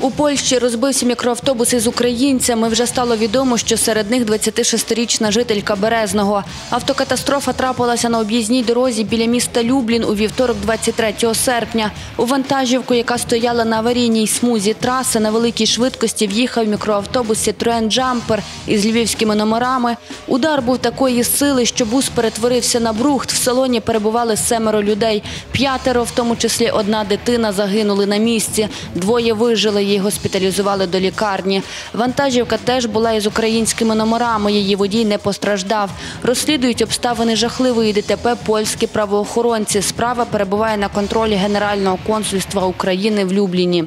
У Польщі розбився мікроавтобус із українцями. Вже стало відомо, що серед них 26-річна жителька Березного. Автокатастрофа трапилася на об'їзній дорозі біля міста Люблін у вівторок, 23 серпня. У вантажівку, яка стояла на аварійній смузі траси, на великій швидкості в'їхав мікроавтобус Citroen Jumper із львівськими номерами. Удар був такої сили, що бус перетворився на брухт. В салоні перебували семеро людей. П'ятеро, в тому числі одна дитина, загинули на місці. Двоє вижили, їх госпіталізували до лікарні. Вантажівка теж була із українськими номерами. Її водій не постраждав. Розслідують обставини жахливої ДТП польські правоохоронці. Справа перебуває на контролі Генерального консульства України в Любліні.